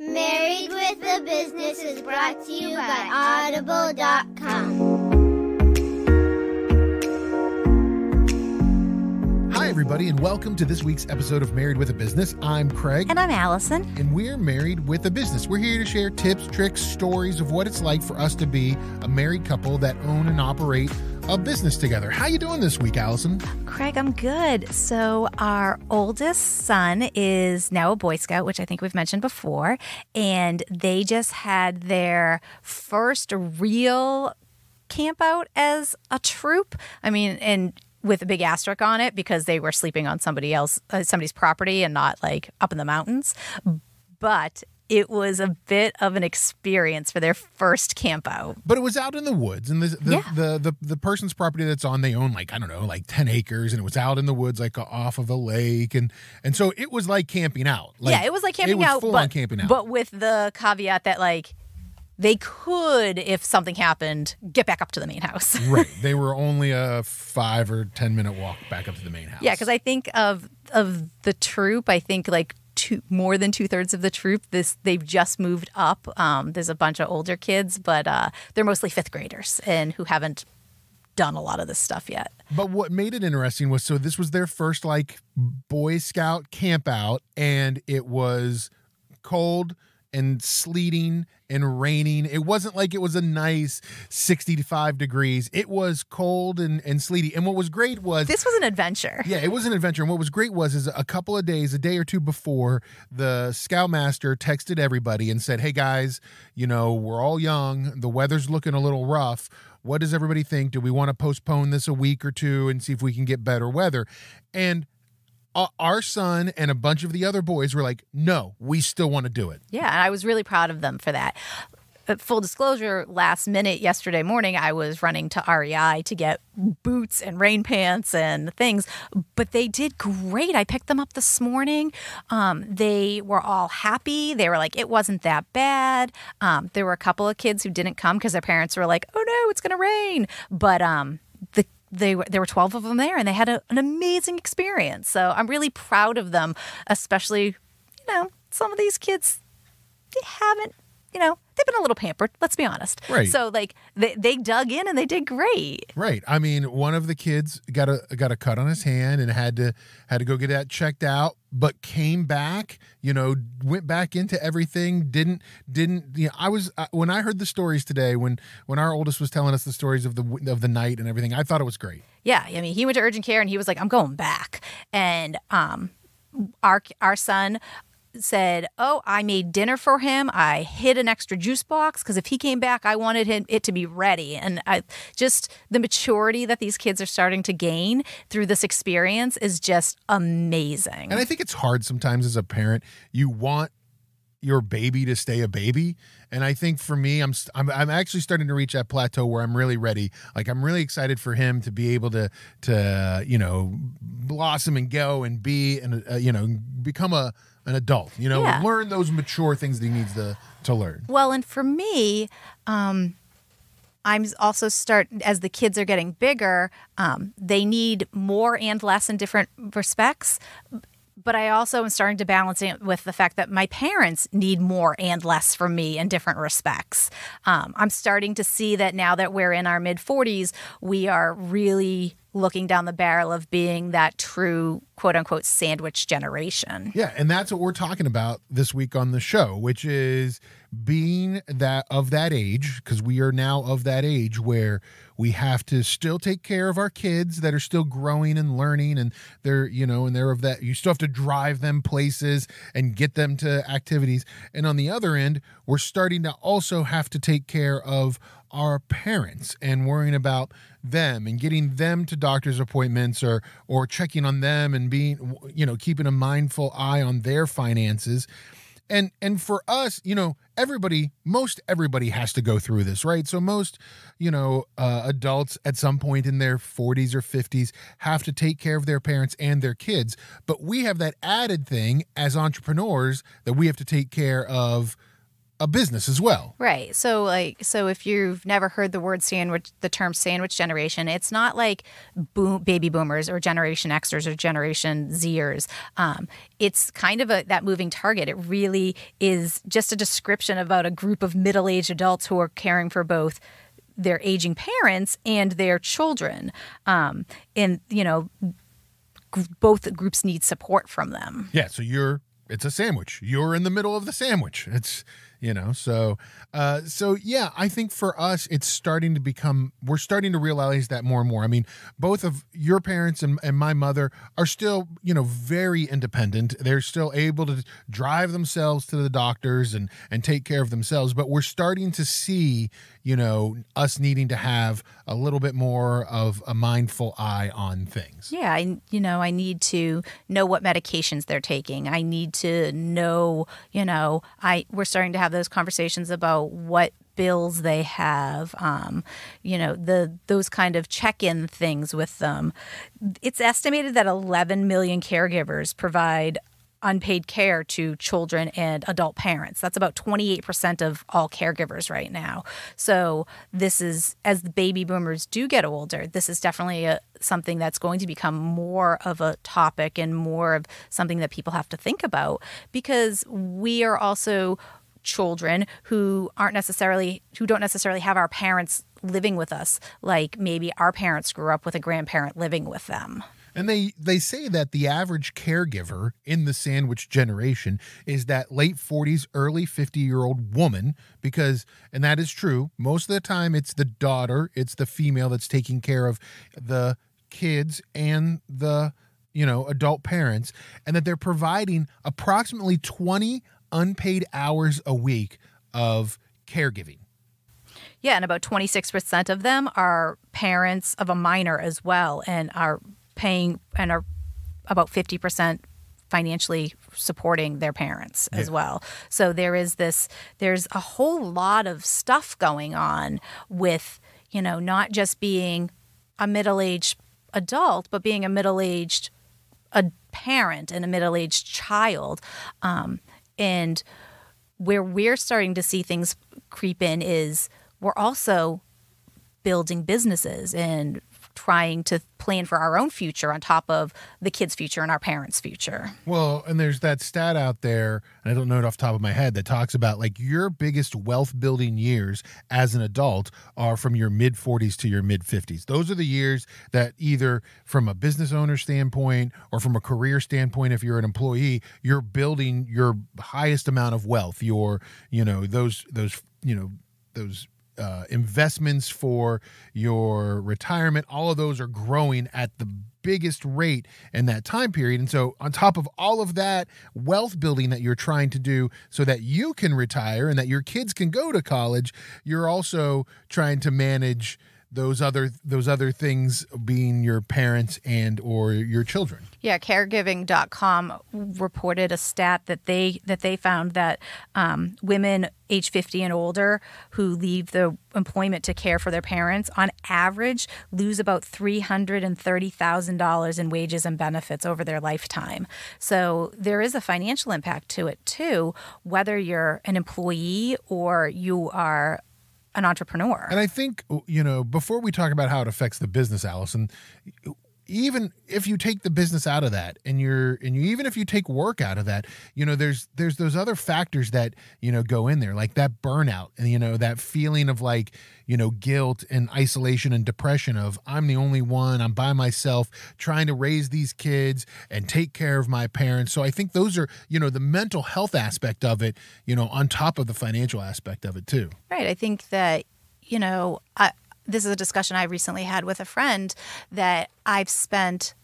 Married with a Business is brought to you by Audible.com. Hi, everybody, and welcome to this week's episode of Married with a Business. I'm Craig. And I'm Allison. And we're married with a business. We're here to share tips, tricks, stories of what it's like for us to be a married couple that own and operate a business together. How you doing this week, Allison? Craig, I'm good. So our oldest son is now a Boy Scout, which I think we've mentioned before, and they just had their first real camp out as a troop. I mean, and with a big asterisk on it because they were sleeping on somebody else, uh, somebody's property, and not like up in the mountains. But it was a bit of an experience for their first camp out. But it was out in the woods, and the the, Yeah. the, the the person's property that's on they own like I don't know like ten acres, and it was out in the woods like off of a lake, and and so it was like camping out. Like, yeah, it was like camping it was out, full but, on camping out. but with the caveat that like they could, if something happened, get back up to the main house. right, they were only a five or ten minute walk back up to the main house. yeah, because I think of of the troop, I think like two more than two thirds of the troop. This they've just moved up. Um, there's a bunch of older kids, but uh, they're mostly fifth graders and who haven't done a lot of this stuff yet. But what made it interesting was so this was their first like Boy Scout camp out, and it was cold and sleeting and raining. It wasn't like it was a nice 65 degrees. It was cold and, and sleety. And what was great was This was an adventure. yeah, it was an adventure. And what was great was is a couple of days, a day or two before, the scoutmaster texted everybody and said, "Hey guys, you know we're all young. The weather's looking a little rough. What does everybody think? Do we want to postpone this a week or two and see if we can get better weather?" And our son and a bunch of the other boys were like, "No, we still want to do it." Yeah, and I was really proud of them for that. Uh, Full disclosure, last minute yesterday morning, I was running to REI to get boots and rain pants and things, but they did great. I picked them up this morning. Um, they were all happy. They were like, it wasn't that bad. Um, there were a couple of kids who didn't come because their parents were like, oh no, it's going to rain. But um, they were there were 12 of them there and they had a, an amazing experience. So I'm really proud of them, especially, you know, some of these kids they haven't, you know, they've been a little pampered, let's be honest. Right. So like they, they dug in and they did great. Right. I mean, one of the kids got a got a cut on his hand and had to had to go get that checked out, but came back. You know, went back into everything. Didn't didn't. You know, I was uh, when I heard the stories today when when our oldest was telling us the stories of the of the night and everything. I thought it was great. Yeah, I mean, he went to urgent care and he was like, "I'm going back." And um, our our son said, "Oh, I made dinner for him. I hid an extra juice box because if he came back, I wanted him it to be ready." And I just the maturity that these kids are starting to gain through this experience is just amazing. And I think it's hard sometimes as a parent. You want your baby to stay a baby, and I think for me, I'm I'm, I'm actually starting to reach that plateau where I'm really ready. Like I'm really excited for him to be able to to you know blossom and go and be and uh, you know become a an adult. You know, Yeah. learn those mature things that he needs to to learn. Well, and for me, um, I'm also start as the kids are getting bigger. Um, they need more and less in different respects. But I also am starting to balance it with the fact that my parents need more and less from me in different respects. Um, I'm starting to see that now that we're in our mid 40s, we are really looking down the barrel of being that true quote unquote sandwich generation. Yeah, and that's what we're talking about this week on the show, which is being that of that age because we are now of that age where we have to still take care of our kids that are still growing and learning and they're you know and they're of that you still have to drive them places and get them to activities and on the other end we're starting to also have to take care of our parents and worrying about them and getting them to doctor's appointments or or checking on them and being you know keeping a mindful eye on their finances. And and for us you know everybody most everybody has to go through this right? So most you know uh, adults at some point in their 40s or 50s have to take care of their parents and their kids. But we have that added thing as entrepreneurs that we have to take care of a business as well. Right. So like so if you've never heard the word sandwich the term sandwich generation, it's not like boom baby boomers or generation Xers or generation Zers. Um, it's kind of a that moving target. It really is just a description about a group of middle-aged adults who are caring for both their aging parents and their children. Um, and you know g- both groups need support from them. Yeah, so you're it's a sandwich. You're in the middle of the sandwich. It's you know? So uh so yeah i think for us it's starting to become we're starting to realize that more and more. I mean both of your parents and, and my mother are still you know very independent. They're still able to drive themselves to the doctors and and take care of themselves but we're starting to see you know us needing to have a little bit more of a mindful eye on things. Yeah, I you know, I need to know what medications they're taking. I need to know, you know, I we're starting to have those conversations about what bills they have um, you know the those kind of check-in things with them it's estimated that 11 million caregivers provide unpaid care to children and adult parents. That's about 28% of all caregivers right now. So, this is, as the baby boomers do get older, this is definitely a, something that's going to become more of a topic and more of something that people have to think about because we are also children who aren't necessarily who don't necessarily have our parents living with us like maybe our parents grew up with a grandparent living with them. And they they say that the average caregiver in the sandwich generation is that late 40s, early 50 year old woman because and that is true. Most of the time it's the daughter, it's the female that's taking care of the kids and the you know adult parents and that they're providing approximately 20 unpaid hours a week of caregiving. Yeah, and about 26% of them are parents of a minor as well and are paying and are about 50% financially supporting their parents as well. So there is this there's a whole lot of stuff going on with, you know, not just being a middle-aged adult, but being a middle-aged a parent and a middle-aged child. Um, and where we're starting to see things creep in is we're also building businesses and trying to plan for our own future on top of the kids' future and our parents' future. Well, and there's that stat out there, and I don't know it off the top of my head, that talks about like your biggest wealth building years as an adult are from your mid 40s to your mid 50s. Those are the years that either from a business owner standpoint or from a career standpoint, if you're an employee, you're building your highest amount of wealth. Your, you know, those, those, you know, those uh, investments for your retirement, all of those are growing at the biggest rate in that time period. And so, on top of all of that wealth building that you're trying to do so that you can retire and that your kids can go to college, you're also trying to manage those other those other things being your parents and or your children. Yeah, caregiving.com reported a stat that they that they found that um, women age 50 and older who leave the employment to care for their parents on average lose about $330,000 in wages and benefits over their lifetime. So there is a financial impact to it too, whether you're an employee or you are an entrepreneur. And I think you know before we talk about how it affects the business, Allison, even if you take the business out of that, and you're and you even if you take work out of that, you know there's there's those other factors that you know go in there, like that burnout, and you know that feeling of like you know guilt and isolation and depression of I'm the only one, I'm by myself, trying to raise these kids and take care of my parents. So I think those are you know the mental health aspect of it, you know, on top of the financial aspect of it too. Right. I think that, you know, I, this is a discussion I recently had with a friend that I've spent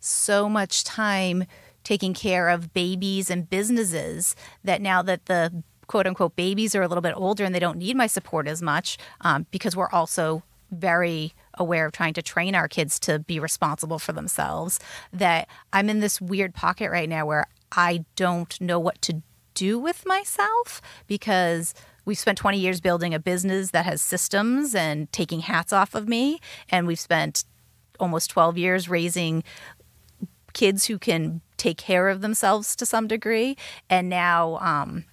so much time taking care of babies and businesses that now that the quote unquote babies are a little bit older and they don't need my support as much um, because we're also very aware of trying to train our kids to be responsible for themselves that I'm in this weird pocket right now where I don't know what to do with myself because we've spent 20 years building a business that has systems and taking hats off of me and we've spent almost 12 years raising kids who can take care of themselves to some degree and now um,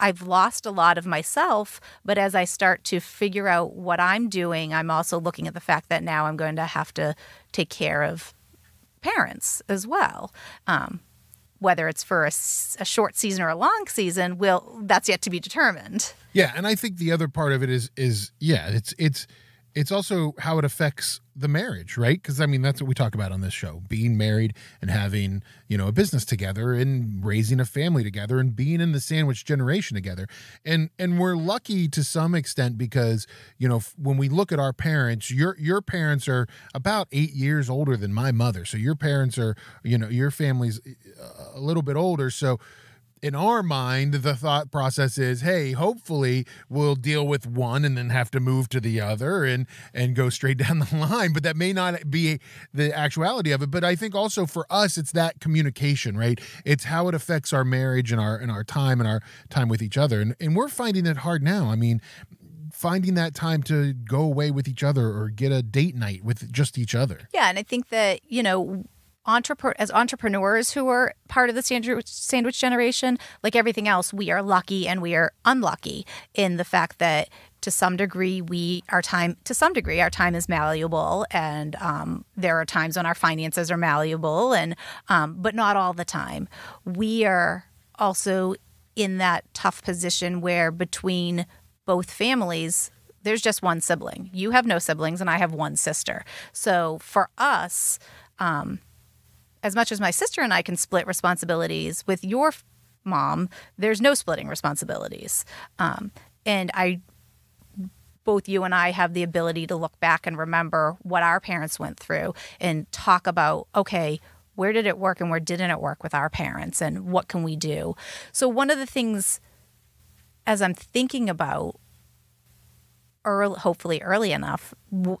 I've lost a lot of myself, but as I start to figure out what I'm doing, I'm also looking at the fact that now I'm going to have to take care of parents as well. Um, whether it's for a short season or a long season, will that's yet to be determined. Yeah, and I think the other part of it is is yeah, it's it's it's also how it affects the marriage, right? Because I mean, that's what we talk about on this show: being married and having you know a business together and raising a family together and being in the sandwich generation together. And and we're lucky to some extent because you know when we look at our parents, your your parents are about eight years older than my mother, so your parents are you know your family's uh, a little bit older, so in our mind, the thought process is, hey, hopefully we'll deal with one and then have to move to the other and and go straight down the line. But that may not be the actuality of it. But I think also for us, it's that communication, right? It's how it affects our marriage and our and our time and our time with each other. And and we're finding it hard now. I mean, finding that time to go away with each other or get a date night with just each other. Yeah, and I think that you know, entrepreneur as entrepreneurs who are part of the sandwich sandwich generation, like everything else, we are lucky and we are unlucky in the fact that to some degree we our time to some degree our time is malleable and um, there are times when our finances are malleable and um, but not all the time. We are also in that tough position where between both families there's just one sibling. You have no siblings and i have one sister. So for us um, as much as my sister and i can split responsibilities with your mom there's no splitting responsibilities um, and i both you and I have the ability to look back and remember what our parents went through and talk about, okay, where did it work and where didn't it work with our parents and what can we do? So, one of the things as I'm thinking about early, hopefully early enough,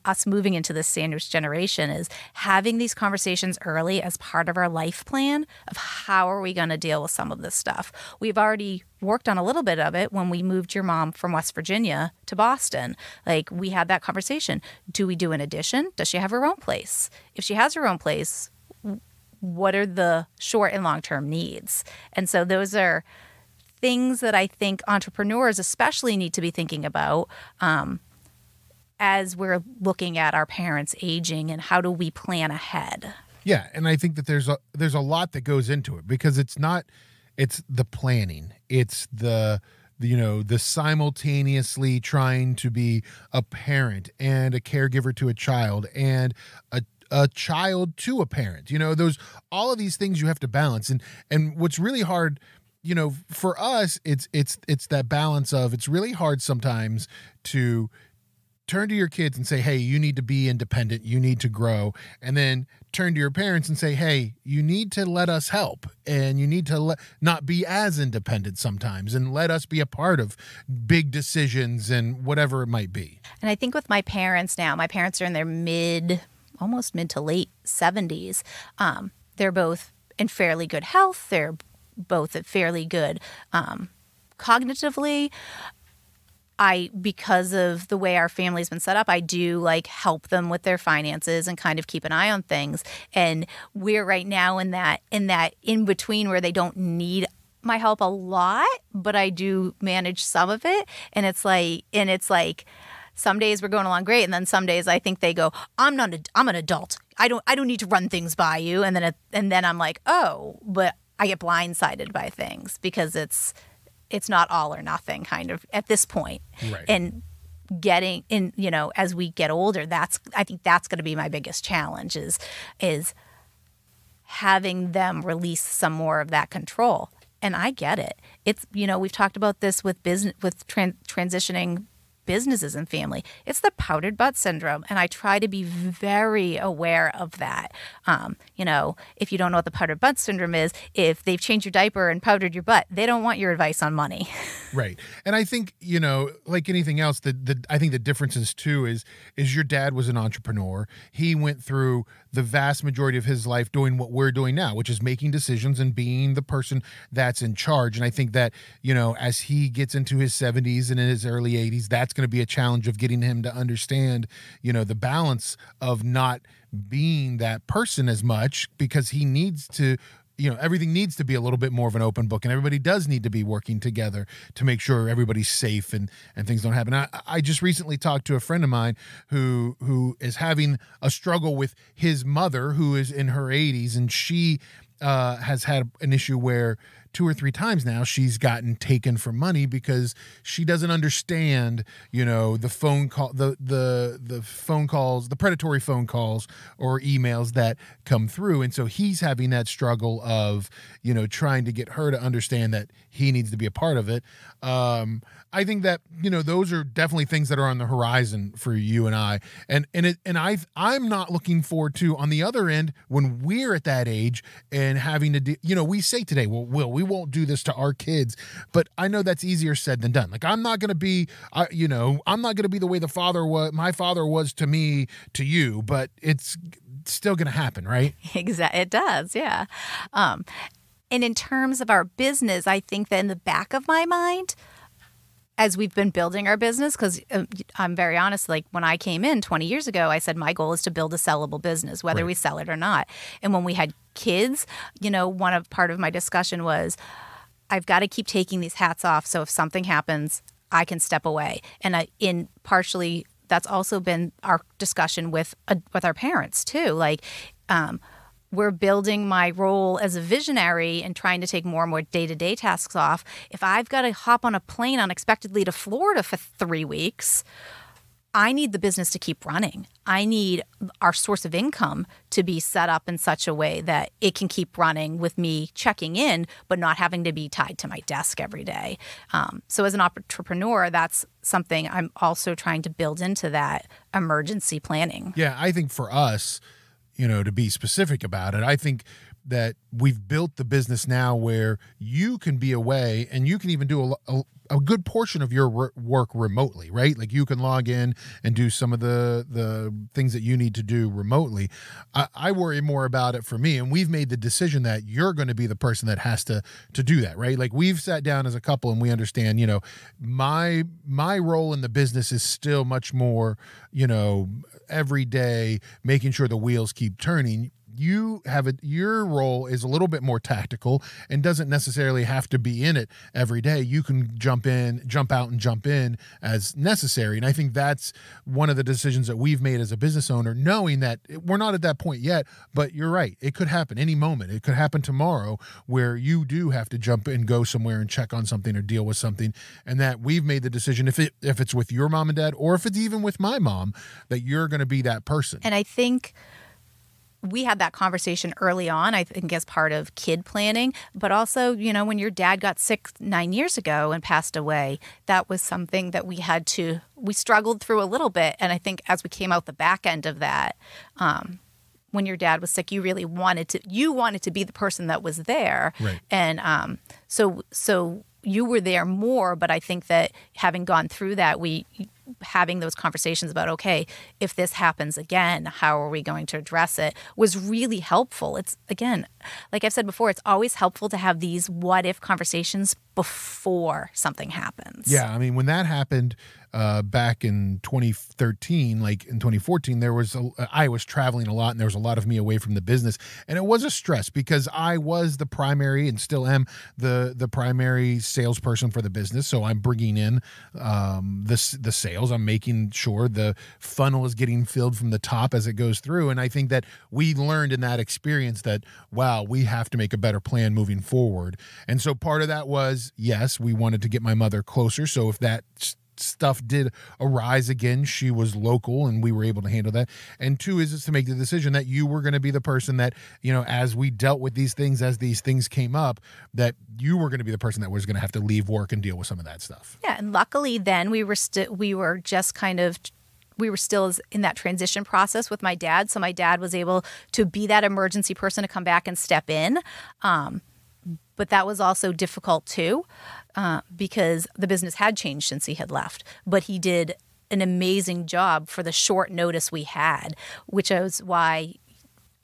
us moving into this sandwich generation is having these conversations early as part of our life plan of how are we going to deal with some of this stuff. We've already worked on a little bit of it when we moved your mom from West Virginia to Boston. Like we had that conversation. Do we do an addition? Does she have her own place? If she has her own place, what are the short and long term needs? And so those are things that I think entrepreneurs especially need to be thinking about um, as we're looking at our parents aging and how do we plan ahead. Yeah, and I think that there's a there's a lot that goes into it because it's not it's the planning. It's the you know the simultaneously trying to be a parent and a caregiver to a child and a a child to a parent. You know, those all of these things you have to balance and and what's really hard you know for us it's it's it's that balance of it's really hard sometimes to turn to your kids and say, hey, you need to be independent, you need to grow, and then turn to your parents and say, hey, you need to let us help and you need to let, not be as independent sometimes and let us be a part of big decisions and whatever it might be. And I think with my parents now, my parents are in their mid, almost mid to late 70s. Um, they're both in fairly good health. They're both fairly good um, cognitively. I, because of the way our family's been set up, I do like help them with their finances and kind of keep an eye on things. And we're right now in that in that in between where they don't need my help a lot, but I do manage some of it. And it's like, and it's like, some days we're going along great, and then some days I think they go, "I'm not, a, I'm an adult. I don't, I don't need to run things by you." And then, it, and then I'm like, "Oh," but I get blindsided by things because it's, it's not all or nothing kind of at this point. Right. And getting in, you know, as we get older, that's, I think that's going to be my biggest challenge is, is having them release some more of that control. And I get it. It's you know we've talked about this with business with tran- transitioning businesses and family. It's the powdered butt syndrome, and I try to be very aware of that. Um, you know, if you don't know what the powdered butt syndrome is, if they've changed your diaper and powdered your butt, they don't want your advice on money. Right. And I think, you know, like anything else, the, the I think the differences too is is your dad was an entrepreneur. He went through the vast majority of his life doing what we're doing now, which is making decisions and being the person that's in charge. And I think that, you know, as he gets into his 70s and in his early 80s, that's going to be a challenge of getting him to understand, you know, the balance of not being that person as much because he needs to you know everything needs to be a little bit more of an open book and everybody does need to be working together to make sure everybody's safe and and things don't happen. I, I just recently talked to a friend of mine who who is having a struggle with his mother who is in her 80s and she uh, has had an issue where two or three times now she's gotten taken for money because she doesn't understand you know the phone call the the the phone calls the predatory phone calls or emails that come through. And so he's having that struggle of you know trying to get her to understand that he needs to be a part of it. Um I think that you know those are definitely things that are on the horizon for you and I, and and it and I I'm not looking forward to on the other end when we're at that age and having to do you know we say today well will we won't do this to our kids, but I know that's easier said than done. Like I'm not going to be I you know I'm not going to be the way the father was my father was to me to you, but it's still going to happen, right? Exactly, it does, yeah. Um, and in terms of our business, I think that in the back of my mind as we've been building our business, because um, I'm very honest, like when I came in 20 years ago, I said my goal is to build a sellable business, whether Right. we sell it or not. And when we had kids, you know, one of part of my discussion was I've got to keep taking these hats off. So if something happens, I can step away. And I, in partially, that's also been our discussion with uh, with our parents too. Like, um, we're building my role as a visionary and trying to take more and more day to day tasks off. If I've got to hop on a plane unexpectedly to Florida for three weeks, I need the business to keep running. I need our source of income to be set up in such a way that it can keep running with me checking in, but not having to be tied to my desk every day. Um, so, as an entrepreneur, that's something I'm also trying to build into that emergency planning. Yeah, I think for us, you know, to be specific about it, I think that we've built the business now where you can be away and you can even do a, a, a good portion of your re- work remotely, right? Like you can log in and do some of the the things that you need to do remotely. I, I worry more about it for me, and we've made the decision that you're going to be the person that has to to do that, right? Like we've sat down as a couple and we understand, you know, my my role in the business is still much more, you know, every day making sure the wheels keep turning you have it your role is a little bit more tactical and doesn't necessarily have to be in it every day. You can jump in jump out and jump in as necessary. And i think that's one of the decisions that we've made as a business owner knowing that we're not at that point yet but you're right. It could happen any moment. It could happen tomorrow where you do have to jump and go somewhere and check on something or deal with something. And that we've made the decision if it if it's with your mom and dad or if it's even with my mom that you're going to be that person. And I think we had that conversation early on, I think, as part of kid planning. But also, you know, when your dad got sick nine years ago and passed away, that was something that we had to, we struggled through a little bit. And I think as we came out the back end of that, um, when your dad was sick, you really wanted to, you wanted to be the person that was there. Right. And um, so, so you were there more. But I think that having gone through that, we, having those conversations about okay if this happens again how are we going to address it was really helpful. It's again like i've said before it's always helpful to have these what if conversations before something happens. Yeah, I mean, when that happened uh, back in 2013, like in 2014, there was a, I was traveling a lot, and there was a lot of me away from the business, and it was a stress because I was the primary and still am the the primary salesperson for the business. So I'm bringing in um, the the sales. I'm making sure the funnel is getting filled from the top as it goes through, and I think that we learned in that experience that wow, we have to make a better plan moving forward. And so part of that was yes, we wanted to get my mother closer. So if that stuff did arise again, she was local and we were able to handle that. And two is to make the decision that you were going to be the person that, you know, as we dealt with these things, as these things came up, that you were going to be the person that was going to have to leave work and deal with some of that stuff. Yeah, and luckily then we were still we were just kind of we were still in that transition process with my dad, so my dad was able to be that emergency person to come back and step in. Um, but that was also difficult too, uh, because the business had changed since he had left. But he did an amazing job for the short notice we had, which is why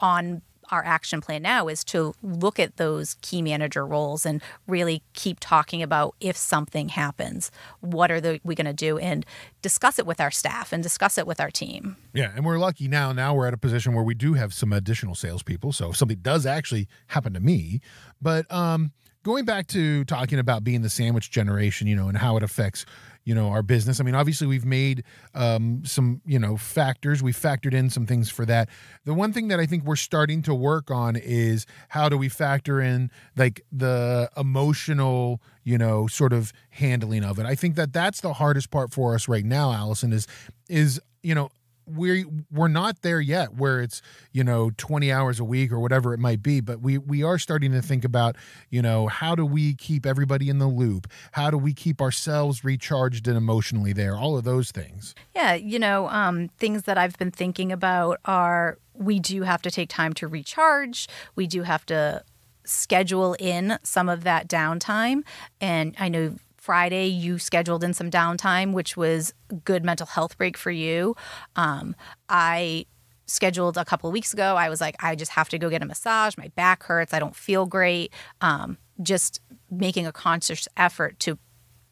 on our action plan now is to look at those key manager roles and really keep talking about if something happens, what are the, we going to do, and discuss it with our staff and discuss it with our team. Yeah, and we're lucky now. Now we're at a position where we do have some additional salespeople. So if something does actually happen to me, but um, going back to talking about being the sandwich generation, you know, and how it affects you know our business i mean obviously we've made um, some you know factors. We've factored in some things for that. The one thing that i think we're starting to work on is how do we factor in like the emotional you know sort of handling of it. I think that that's the hardest part for us right now allison is is you know we we're not there yet where it's you know 20 hours a week or whatever it might be but we we are starting to think about you know how do we keep everybody in the loop? How do we keep ourselves recharged and emotionally there? All of those things. Yeah you know um, things that i've been thinking about are we do have to take time to recharge. We do have to schedule in some of that downtime. And i know Friday you scheduled in some downtime, which was good mental health break for you. Um, I scheduled a couple of weeks ago. I was like, I just have to go get a massage. My back hurts. I don't feel great. Um, just making a conscious effort to,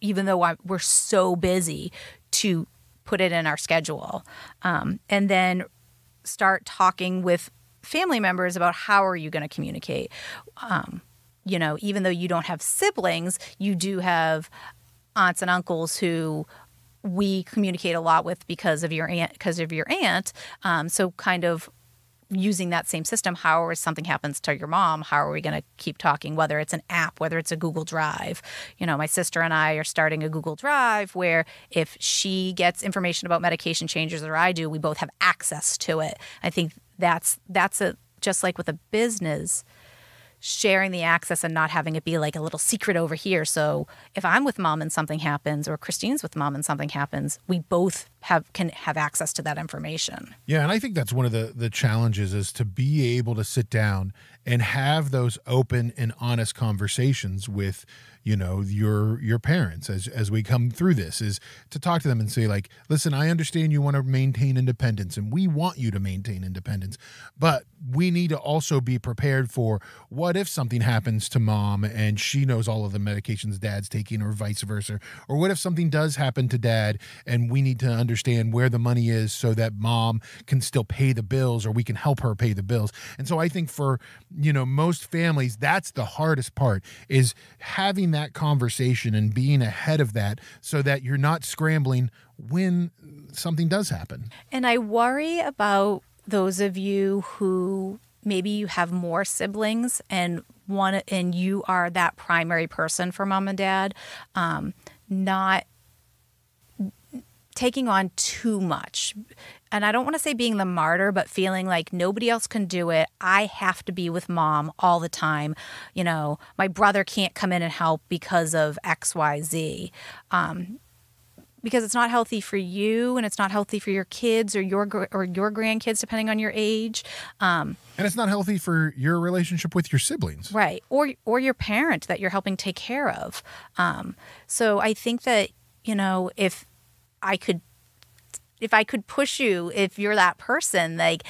even though I'm, we're so busy, to put it in our schedule. Um, and then start talking with family members about how are you going to communicate. You know, even though you don't have siblings, you do have aunts and uncles who we communicate a lot with because of your aunt because of your aunt. Um, so kind of using that same system how if something happens to your mom how are we going to keep talking whether it's an app whether it's a google drive? You know my sister and i are starting a google drive where if she gets information about medication changes or i do we both have access to it. I think that's that's a just like with a business sharing the access and not having it be like a little secret over here. So if I'm with mom and something happens, or Christine's with mom and something happens, we both have can have access to that information. Yeah, and I think that's one of the the challenges is to be able to sit down and have those open and honest conversations with you know your your parents as as we come through this is to talk to them and say like listen i understand you want to maintain independence and we want you to maintain independence but we need to also be prepared for what if something happens to mom and she knows all of the medications dad's taking or vice versa or what if something does happen to dad and we need to understand where the money is so that mom can still pay the bills or we can help her pay the bills. And so i think for you know most families that's the hardest part is having that conversation and being ahead of that so that you're not scrambling when something does happen. And I worry about those of you who maybe you have more siblings and one and you are that primary person for mom and dad um, not taking on too much. And I don't want to say being the martyr, but feeling like nobody else can do it. I have to be with mom all the time. You know, my brother can't come in and help because of XYZ. Um, because it's not healthy for you and it's not healthy for your kids or your or your grandkids depending on your age um, and it's not healthy for your relationship with your siblings right or or your parent that you're helping take care of um, so i think that you know if I could if I could push you if you're that person like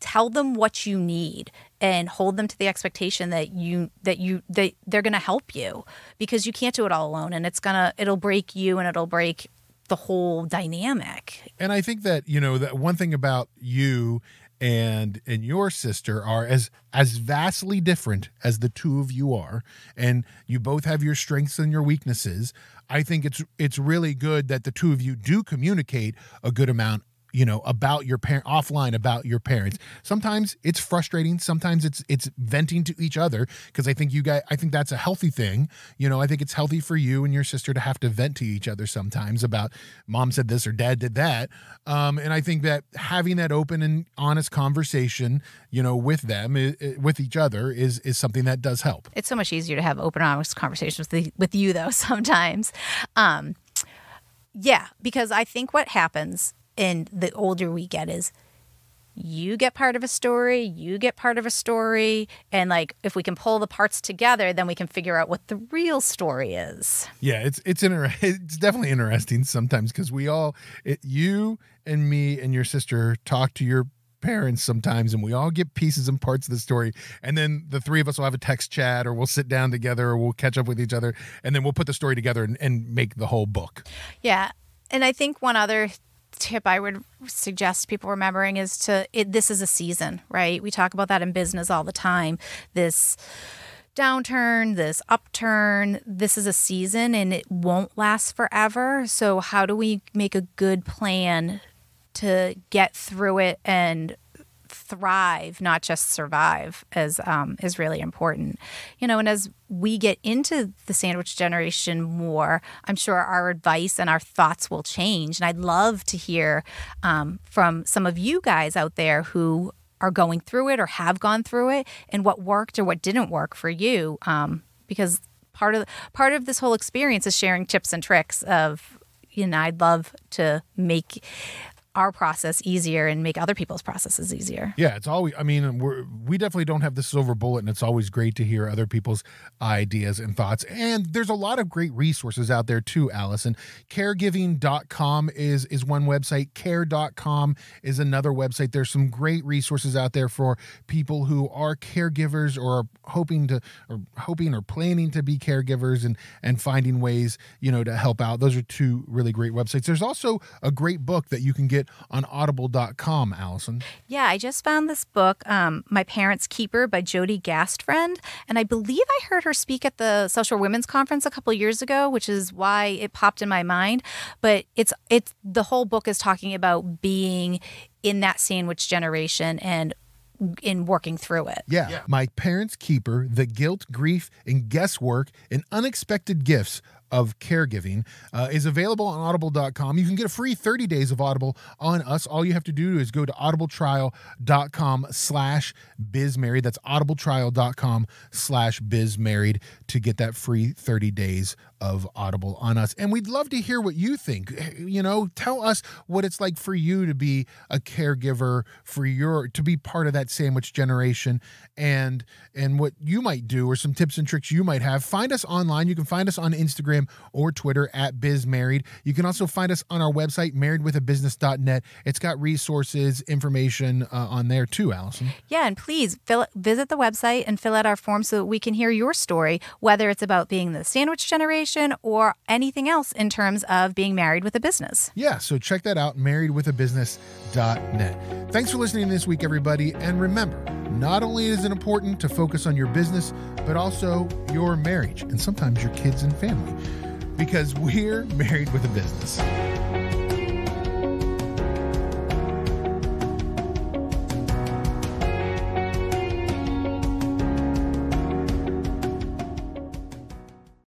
tell them what you need and hold them to the expectation that you that you that they're going to help you because you can't do it all alone and it's going to it'll break you and it'll break the whole dynamic. And I think that, you know, that one thing about you and and your sister are as as vastly different as the two of you are and you both have your strengths and your weaknesses i think it's it's really good that the two of you do communicate a good amount you know about your parent offline about your parents. Sometimes it's frustrating sometimes it's it's venting to each other because i think you guys i think that's a healthy thing. You know i think it's healthy for you and your sister to have to vent to each other sometimes about mom said this or dad did that. Um, and i think that having that open and honest conversation you know with them with each other is is something that does help. It's so much easier to have open honest conversations with, the, with you though sometimes. Um, yeah because i think what happens and the older we get is you get part of a story, you get part of a story, and like if we can pull the parts together, then we can figure out what the real story is. Yeah, it's it's inter- it's definitely interesting sometimes because we all it, you and me and your sister talk to your parents sometimes, and we all get pieces and parts of the story. And then the three of us will have a text chat, or we'll sit down together, or we'll catch up with each other, and then we'll put the story together and, and make the whole book. Yeah. And I think one other tip I would suggest people remembering is to it, this is a season, right? We talk about that in business all the time. This downturn, this upturn, this is a season and it won't last forever. So how do we make a good plan to get through it and thrive, not just survive, as um, is really important. You know, and as we get into the sandwich generation more, I'm sure our advice and our thoughts will change. And I'd love to hear um, from some of you guys out there who are going through it or have gone through it, and what worked or what didn't work for you. Um, because part of part of this whole experience is sharing tips and tricks of you know i'd love to make our process easier and make other people's processes easier. Yeah, it's always. I mean, we're we definitely don't have the silver bullet, and it's always great to hear other people's ideas and thoughts. And there's a lot of great resources out there too, Allison. Caregiving.com is is one website. Care.com is another website. There's some great resources out there for people who are caregivers or are hoping to or hoping or planning to be caregivers and and finding ways you know to help out. Those are two really great websites. There's also a great book that you can get on audible.com, Allison. Yeah, I just found this book, um, My Parents' Keeper by Jody Gastfriend. And I believe I heard her speak at the Social Women's Conference a couple years ago, which is why it popped in my mind. But it's it's the whole book is talking about being in that sandwich generation and in working through it. Yeah. yeah. My Parents' Keeper, The Guilt, Grief, and Guesswork and Unexpected Gifts of caregiving uh, is available on audible.com. You can get a free 30 days of Audible on us. All you have to do is go to audibletrial.com slash bizmarried. That's audibletrial.com slash bizmarried to get that free 30 days of Audible on us. And we'd love to hear what you think. You know, tell us what it's like for you to be a caregiver for your to be part of that sandwich generation and and what you might do or some tips and tricks you might have. Find us online. You can find us on Instagram or Twitter at bizmarried. You can also find us on our website marriedwithabusiness.net. It's got resources, information uh, on there too, Allison. Yeah, and please fill, visit the website and fill out our form so that we can hear your story, whether it's about being the sandwich generation or anything else in terms of being married with a business. Yeah, so check that out, marriedwithabusiness.net. Thanks for listening this week, everybody. And remember, not only is it important to focus on your business, but also your marriage and sometimes your kids and family because we're married with a business.